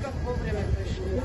Как вовремя пришли.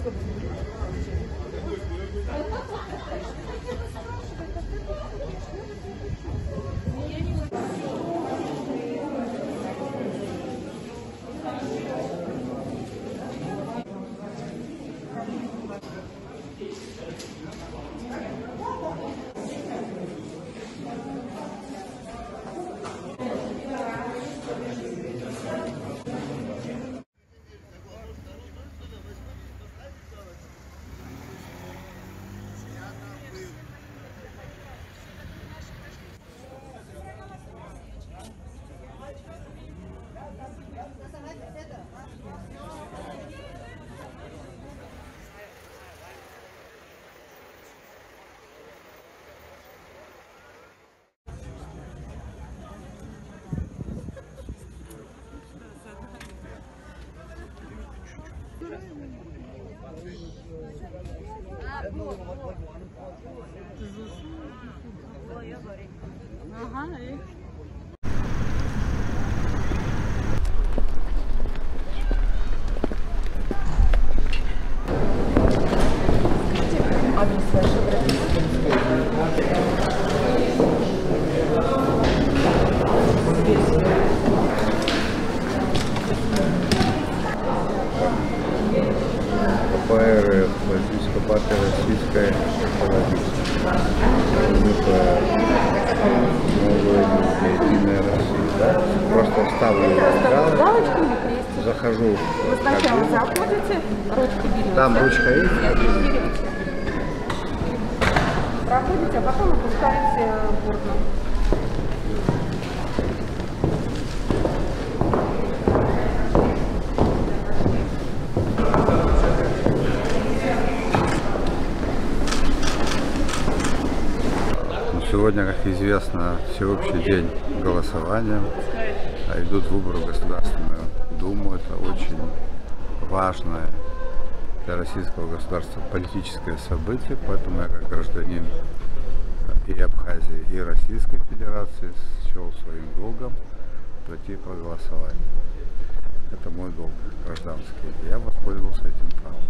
Ага, и... КПРФ, Российская партия Российская Новая Единая Россия. Да? Просто ставлю галочку, галочку или крестик. захожу Вы сначала кабину. заходите, ручку берете. Там ручка есть? Проходите, а потом опускаете в Сегодня, как известно, всеобщий день голосования. А идут выборы в Государственную Думу. Это очень важное для российского государства политическое событие. Поэтому я как гражданин и Абхазии, и Российской Федерации счел своим долгом пройти проголосовать. Это мой долг гражданский. Я воспользовался этим правом.